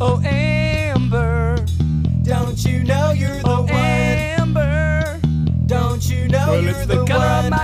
Oh, Amber, don't you know you're the oh, one? Amber, don't you know well, you're the, the one?